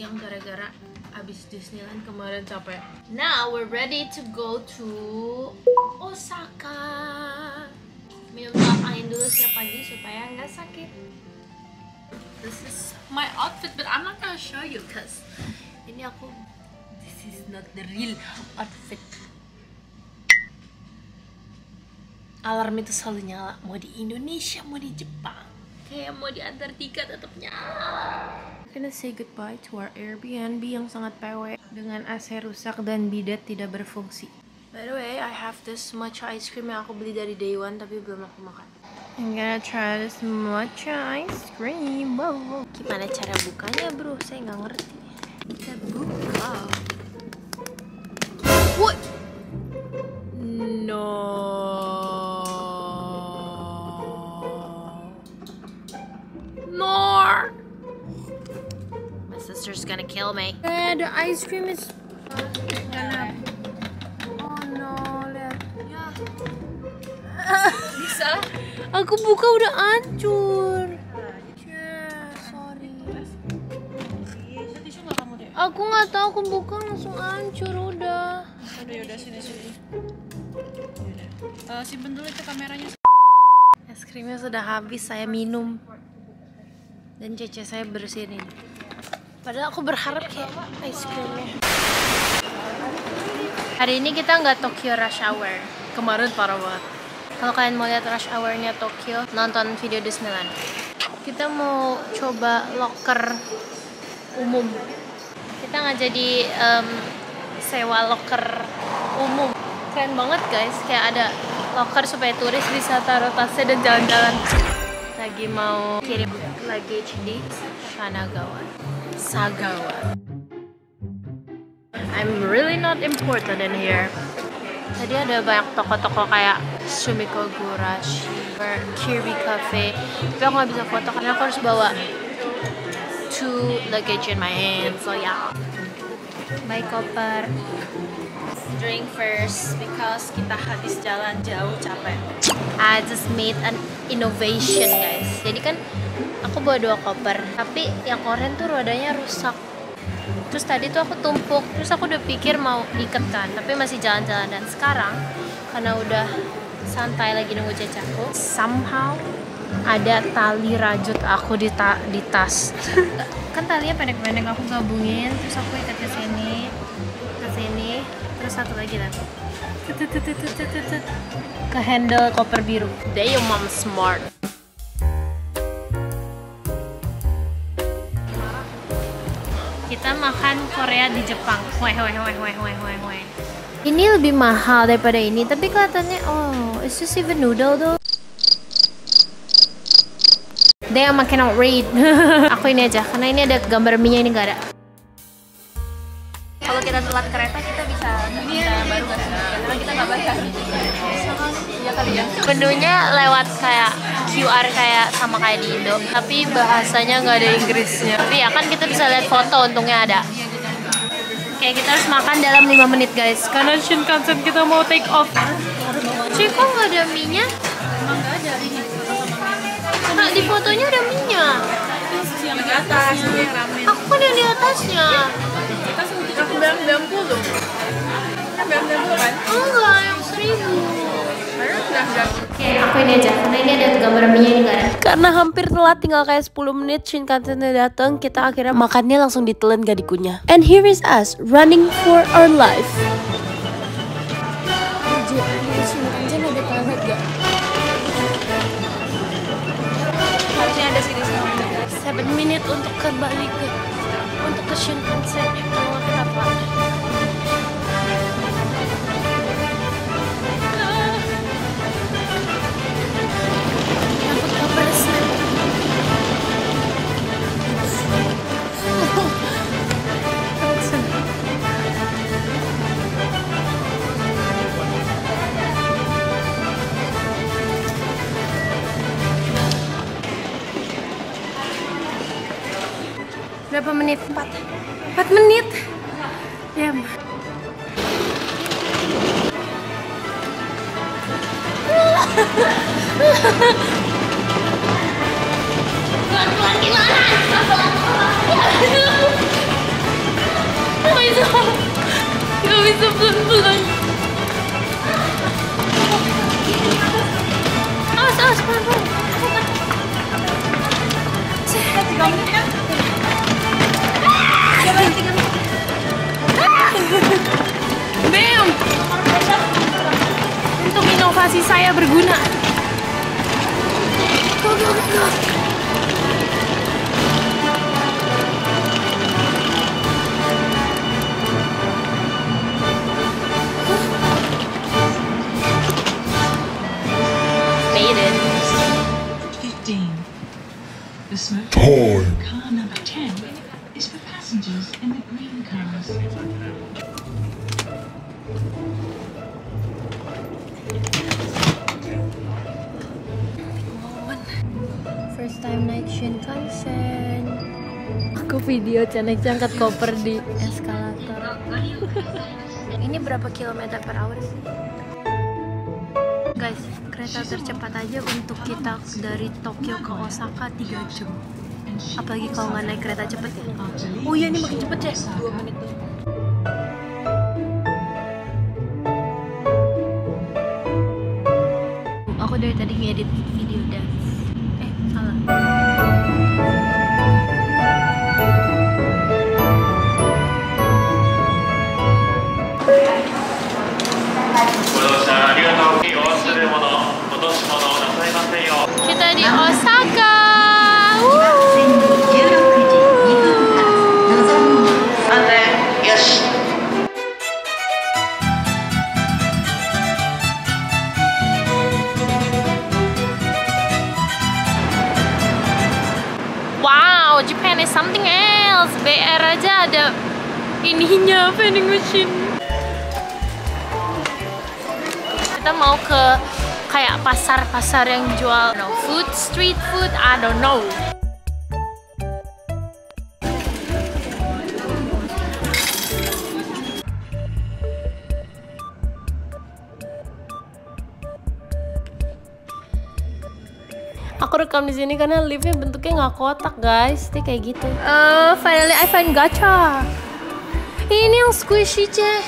siang gara-gara abis Disneyland kemarin capek. Now we're ready to go to Osaka. Minum tolak angin dulu setiap pagi supaya nggak sakit. This is my outfit, but I'm not gonna show you cause ini aku. This is not the real outfit. Alarm itu selalu nyala, mau di Indonesia, mau di Jepang kayak mau di Antartika tetap nyala. Gonna say goodbye to our Airbnb yang sangat PW dengan AC rusak dan bidet tidak berfungsi. By the way, I have this matcha ice cream yang aku beli dari Day One tapi belum aku makan. I'm gonna try this matcha ice cream. Wow. Gimana cara bukanya, bro? Saya nggak ngerti. Kita buka. What? No. More. Sister's gonna kill me. Eh, the ice cream is gonna. Oh no, lihat. Bisa. Aku buka udah hancur. Yeah, sorry. Aku nggak tahu aku buka langsung hancur udah. Aduh yaudah sini sini. Uh, simpen dulu itu kameranya. Es krimnya sudah habis, saya minum. Dan cece saya bersihin ini. Padahal aku berharap kayak ice creamnya. Hari ini kita nggak Tokyo Rush Hour. Kemarin parah banget. Kalau kalian mau lihat rush hour-nya Tokyo, nonton video Disneyland. Kita mau coba locker umum. Kita nggak jadi em, sewa locker umum. Keren banget guys, kayak ada locker supaya turis bisa taruh tasnya dan jalan-jalan. Lagi mau kirim luggage di Kanagawa. Sagawa. I'm really not important in here. Tadi ada banyak toko-toko kayak Sumiko Gurashi, Kirby Cafe. Tapi aku nggak bisa foto karena aku harus bawa two luggage in my hand. So yeah. My koper. Drink first because kita habis jalan jauh capek. I just made an innovation guys. Jadi kan aku bawa dua koper, tapi yang oren tuh rodanya rusak. Terus tadi tuh aku tumpuk, terus aku udah pikir mau iket kan, tapi masih jalan-jalan dan sekarang karena udah santai lagi nunggu cecahku, somehow ada tali rajut aku di ta di tas. kan talinya pendek-pendek aku gabungin, terus aku ikat ke sini, ke sini, terus satu lagi lah. Ke handle koper biru. Damn, mom smart. Korea di Jepang. Weh, weh, weh, weh, weh, weh, weh. Ini lebih mahal daripada ini, tapi kelihatannya oh, it's just even noodle though. Damn, I cannot read. Aku ini aja, karena ini ada gambar mie ini gak ada. Kalau kita telat kereta, kita bisa bisa baru nggak? Karena kita nggak bayar. Iya kali ya. Menunya lewat kayak QR kayak sama kayak di Indo, tapi bahasanya nggak ada Inggrisnya. Tapi ya kan kita bisa lihat foto, untungnya ada. Oke, okay, kita harus makan dalam 5 menit guys. Karena Shinkansen kita mau take off. Cuy, kok nggak ada mie-nya? Emang nggak ada. Ini Kak, di fotonya ada mie-nya Yang di atas, yang ramen Aku kan yang di atasnya. Kita sebutnya Aku bilang 90 Kan bilang 90 kan? Enggak, yang 1000 Oke, aku ini aja, karena ini ada gambar mie-nya ini ada. Karena hampir telat, tinggal kayak 10 menit Shinkansennya datang, kita akhirnya makannya langsung ditelan gak dikunyah. And here is us, running for our life. Shinkansen ada toilet gak? Harusnya ada sini semua. 7 menit untuk kembali ke untuk ke Shinkansen berapa menit? 4 4 menit? Ya, Diam pelan-pelan gimana? Gak bisa. Gak bisa pelan-pelan. Awas, awas, pelan-pelan. Inovasi saya berguna. Go, go, go, go. Made it. 15. The smoke Time. First time naik Shinkansen. Aku video naik angkat koper di eskalator. Ini berapa kilometer per hour sih? Guys, kereta tercepat aja untuk kita dari Tokyo ke Osaka 3 jam. Apalagi kalau nggak naik kereta cepet ya. Oh iya, ini makin cepet ya. 2 menit doang. Aku dari tadi ngedit video vending machine. Kita mau ke kayak pasar-pasar yang jual no, food, street food, I don't know. Aku rekam di sini karena liftnya bentuknya nggak kotak guys, dia kayak gitu. Eh, finally I find gacha. Ini yang squishy ceh.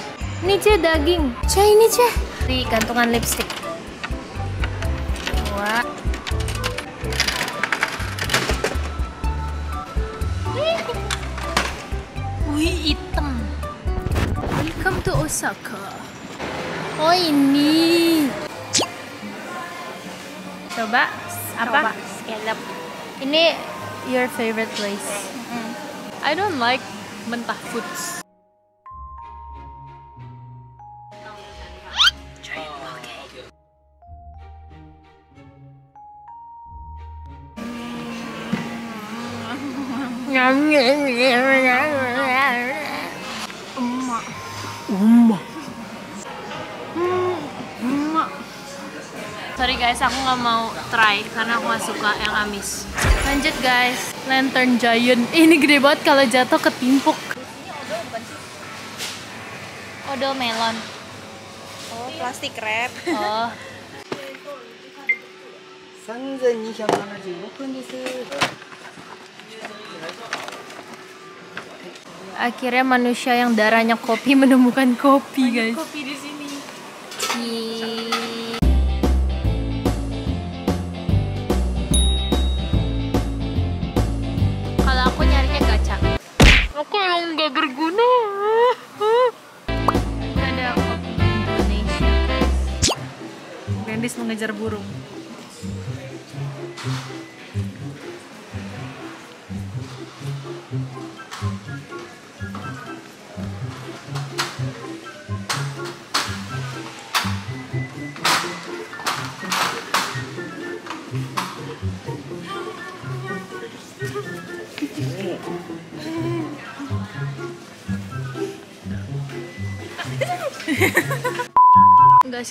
Ini ceh daging. Ceh ini ceh. Di gantungan lipstick. Wah. Wih hitam. Welcome to Osaka. Oh ini. Coba apa? Scallop. Ini your favorite place? I don't like mentah foods. Sorry guys, aku nggak mau try karena aku nggak suka yang amis. Lanjut guys, lantern giant. Ini gede banget kalau jatuh ketimpuk. Odol melon. Oh, plastik wrap. Oh, 3276分です。 akhirnya manusia yang darahnya kopi menemukan kopi guys. Kopi di sini. Kalau Mengejar burung.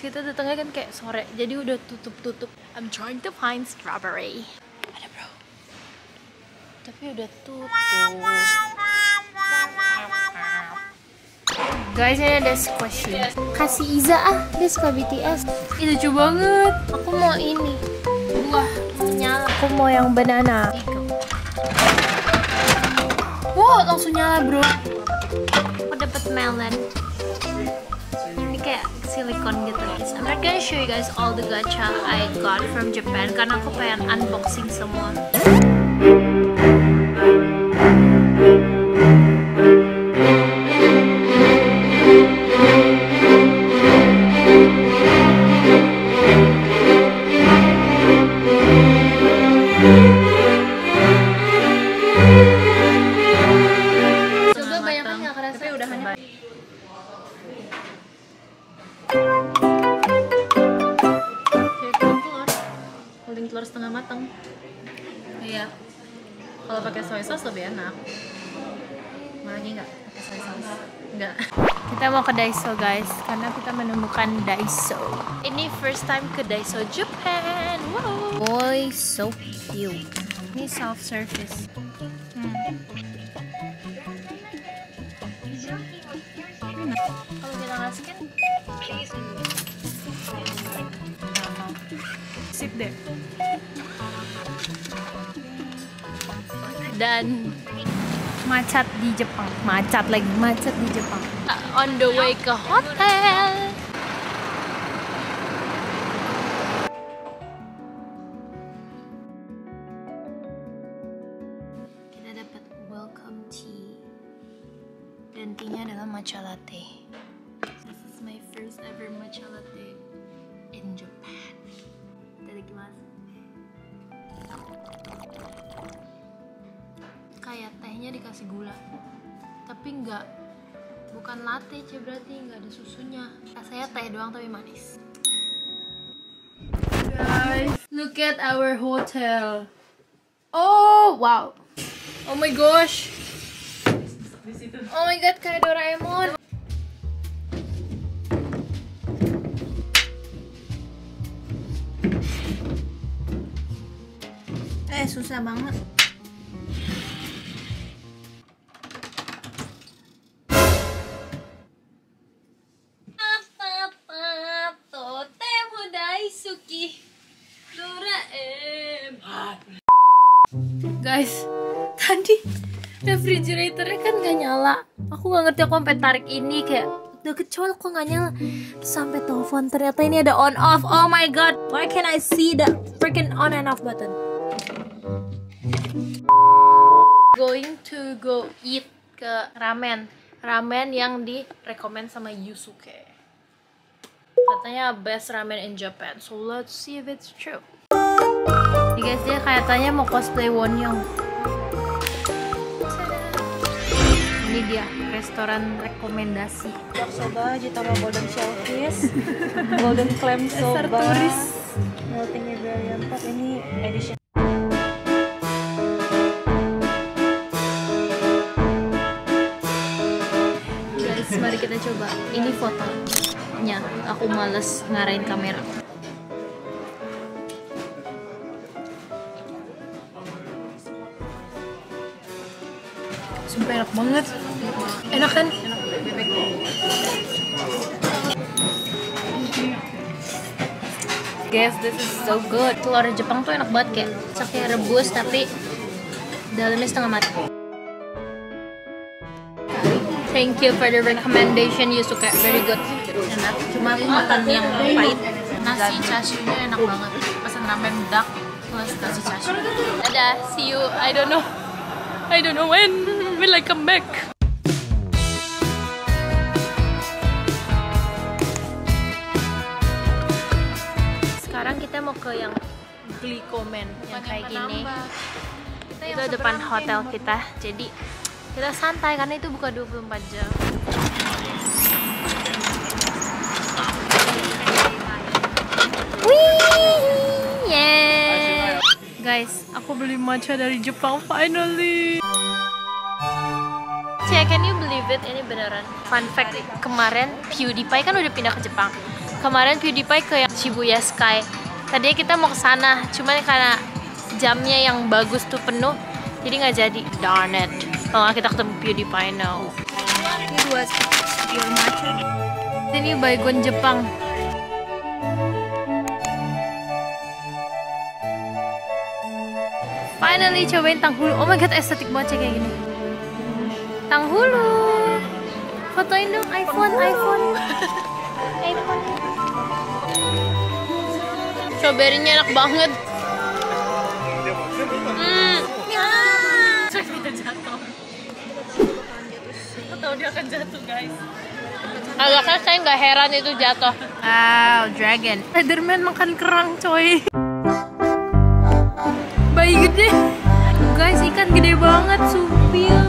Kita datangnya kan kayak sore, jadi udah tutup-tutup. I'm trying to find strawberry. Ada bro. Tapi udah tutup. Guys, ini ada squishy. Kasih Iza ah, dia suka BTS. Itu lucu banget. Aku mau ini. Buah nyala. Aku mau yang banana. Wow, langsung nyala bro. Aku dapet melon. Guys. I'm not gonna show you guys all the gacha I got from Japan karena aku pengen unboxing semua. Menemukan Daiso. Ini first time ke Daiso Japan. Wow. Boy, so cute. Ini self service. Hmm. Kalau kita dan macet di Jepang. Macet lagi, macet di Jepang. On the way ke hotel. Dan tea-nya adalah matcha latte. This is my first ever matcha latte in Japan. Itadakimasu. kayak tehnya dikasih gula tapi nggak bukan latte cie berarti nggak ada susunya rasanya teh doang tapi manis guys look at our hotel oh wow oh my gosh oh my god kayak Doraemon. Eh susah banget. Guys, tadi nyala Gak ngerti aku sampai tarik ini kayak udah kecil kok gak nyala sampai telepon ternyata ini ada on off Oh my god, why can I see the freaking on and off button Going to go eat ke ramen Ramen yang direkomend sama Yusuke katanya best ramen in Japan. So let's see if it's true. Guys dia kayaknya mau cosplay Wonyoung. Ini dia restoran rekomendasi. soba ditambah golden shellfish, golden clam soba, turis. melting Iberian pot ini edition. Guys, mari kita coba. Ini fotonya. Aku males ngarahin kamera. Sumpah enak banget. Enak kan? Guys, this is so good. Telur Jepang tuh enak banget kayak kayak rebus tapi dalamnya setengah mati. Thank you for the recommendation Yusuke. Very good. Enak. Cuma aku makan yang pahit. Nasi chashu-nya enak banget. Pesan ramen duck plus nasi chashu. Dadah, see you. I don't know. I don't know when will I come back. Sekarang kita mau ke yang Glycoman yang kayak gini. Itu depan hotel kita. Jadi kita santai karena itu buka 24 jam. Wih, yeah. Guys, aku beli matcha dari Jepang finally. Cia, can you believe it? Ini beneran. Fun fact, kemarin PewDiePie kan udah pindah ke Jepang. Kemarin PewDiePie ke yang Shibuya Sky. Tadinya kita mau ke sana, cuman karena jamnya yang bagus tuh penuh, jadi nggak jadi. Darn it. Kalau nggak kita ketemu PewDiePie now. Ini dua your matcha. Ini baygon Jepang. Finally cobain tanghulu. Oh my god, estetik banget kayak gini. Tanghulu. Fotoin dong iPhone, iPhone. iPhone. Strawberry-nya enak banget. Mm. Cek dia jatuh. Aku tahu dia akan jatuh guys. Agaknya saya nggak heran itu jatuh. Wow, dragon. Spiderman makan kerang coy. Bayi gede. Guys ikan gede banget supil.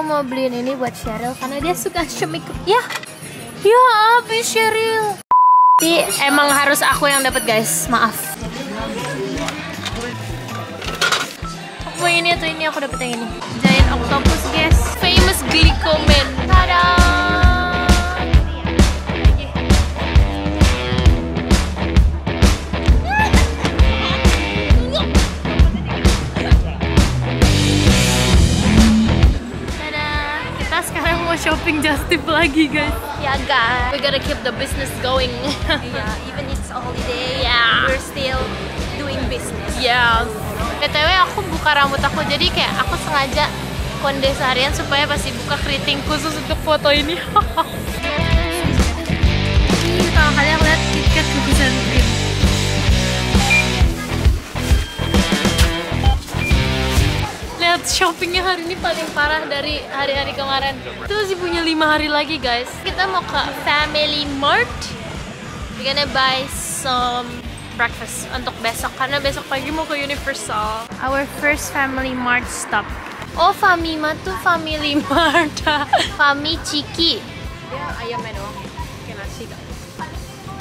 Aku mau beliin ini buat Cheryl karena dia suka shumik. Ya, ya apa Cheryl? Tapi emang harus aku yang dapat guys, maaf. Aku ini atau ini aku dapat yang ini. Giant octopus guys, famous Glicoman. Tada! Mau shopping just tip lagi guys. Yeah, guys. We gotta keep the business going. Yeah, even it's holiday, Yeah. we're still doing business. yes. BTW aku buka rambut aku jadi kayak aku sengaja konde seharian supaya pasti buka keriting khusus untuk foto ini. Ini kalau kalian lihat KitKat kukusan Lihat shoppingnya hari ini paling parah dari hari-hari kemarin. Itu masih punya lima hari lagi guys. Kita mau ke Family Mart. We're gonna buy some breakfast untuk besok karena besok pagi mau ke Universal. Our first Family Mart stop. Oh, Famima tuh Family Mart. Fami Ciki. Dia ayamnya doang. Kayak nasi.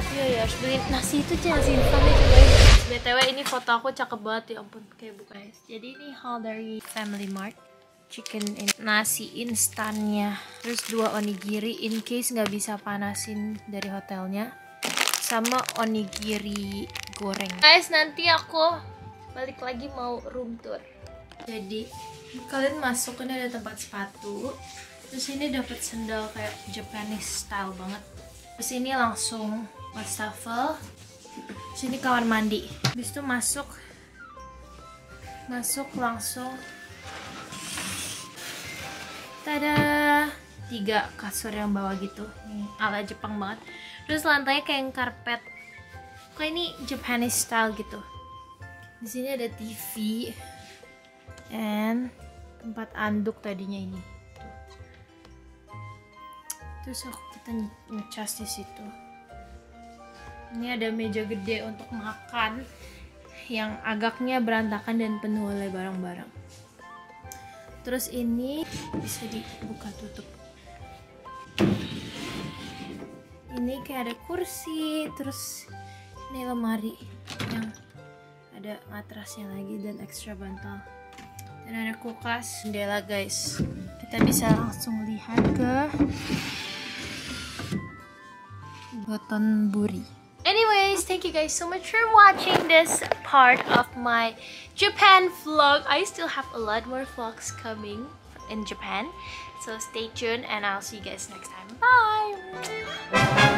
Iya ya, harus beli nasi itu aja nasi instan deh cobain. BTW ini foto aku cakep banget ya ampun kayak buka guys. Jadi ini haul dari Family Mart. Chicken in nasi instannya. Terus dua onigiri in case nggak bisa panasin dari hotelnya. Sama onigiri goreng. Guys, nanti aku balik lagi mau room tour. Jadi kalian masuk ini ada tempat sepatu. Terus ini dapat sendal kayak Japanese style banget. Terus ini langsung wastafel. Sini kamar mandi. Habis itu masuk. Masuk langsung. Tada! Tiga kasur yang bawah gitu. Ini ala Jepang banget. Terus lantainya kayak yang karpet. Kayak ini Japanese style gitu? Di sini ada TV and tempat anduk tadinya ini. Terus aku kita nge- ngecas di situ ini ada meja gede untuk makan yang agaknya berantakan dan penuh oleh barang-barang. Terus ini bisa dibuka tutup. Ini kayak ada kursi, terus ini lemari yang ada matrasnya lagi dan ekstra bantal. Dan ada kulkas, jendela guys. Kita bisa langsung lihat ke Gotonburi. Thank you guys so much for watching this part of my Japan vlog. I still have a lot more vlogs coming in Japan. So stay tuned and I'll see you guys next time. Bye!